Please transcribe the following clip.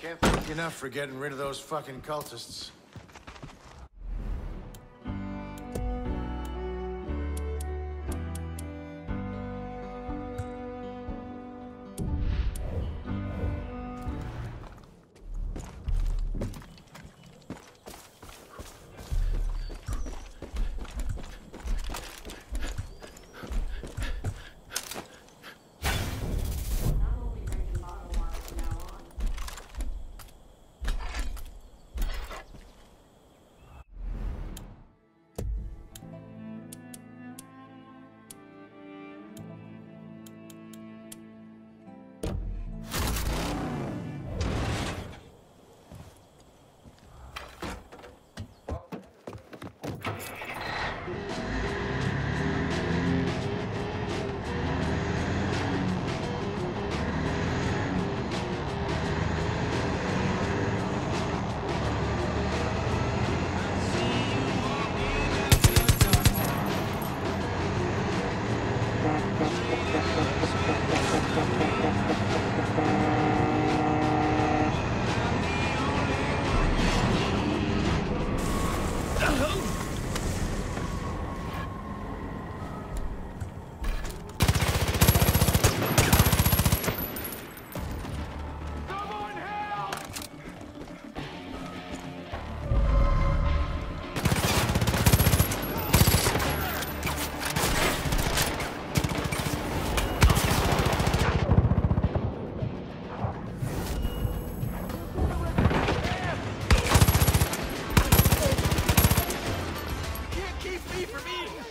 Can't thank you enough for getting rid of those fucking cultists. for me!